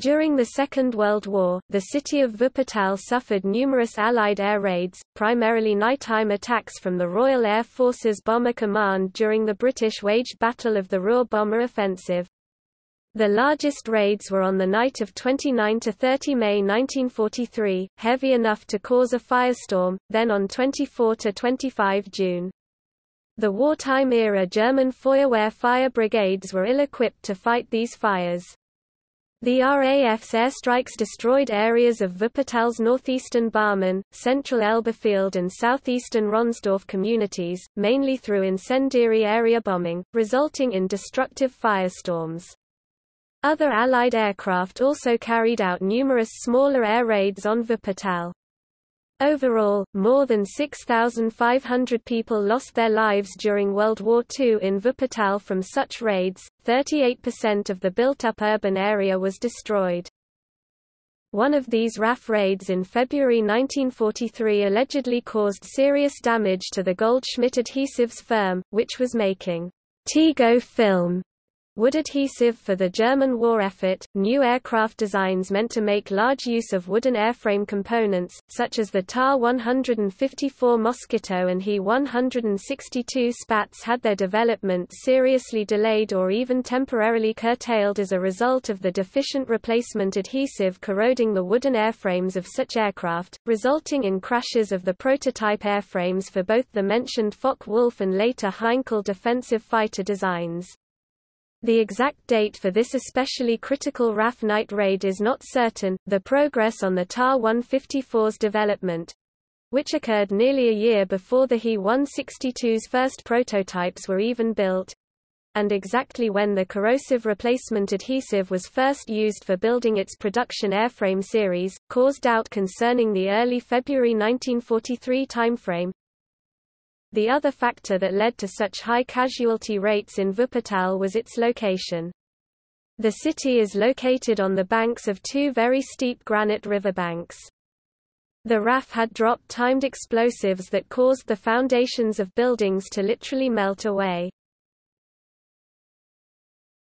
During the Second World War, the city of Wuppertal suffered numerous Allied air raids, primarily nighttime attacks from the Royal Air Force's Bomber Command during the British waged Battle of the Ruhr Bomber Offensive. The largest raids were on the night of 29–30 May 1943, heavy enough to cause a firestorm, then on 24–25 June. The wartime-era German Feuerwehr fire brigades were ill-equipped to fight these fires. The RAF's airstrikes destroyed areas of Wuppertal's northeastern Barmen, central Elberfeld and southeastern Ronsdorf communities, mainly through incendiary area bombing, resulting in destructive firestorms. Other Allied aircraft also carried out numerous smaller air raids on Wuppertal. Overall, more than 6,500 people lost their lives during World War II in Wuppertal from such raids, 38% of the built-up urban area was destroyed. One of these RAF raids in February 1943 allegedly caused serious damage to the Goldschmidt Adhesives firm, which was making Tego film Wood adhesive for the German war effort, new aircraft designs meant to make large use of wooden airframe components, such as the Ta-154 Moskito and He-162 Spatz had their development seriously delayed or even temporarily curtailed as a result of the deficient replacement adhesive corroding the wooden airframes of such aircraft, resulting in crashes of the prototype airframes for both the mentioned Focke-Wulf and later Heinkel defensive fighter designs. The exact date for this especially critical RAF night raid is not certain. The progress on the Ta 154's development which occurred nearly a year before the He-162's first prototypes were even built, and exactly when the corrosive replacement adhesive was first used for building its production airframe series, caused doubt concerning the early February 1943 timeframe. The other factor that led to such high casualty rates in Wuppertal was its location. The city is located on the banks of two very steep granite riverbanks. The RAF had dropped timed explosives that caused the foundations of buildings to literally melt away.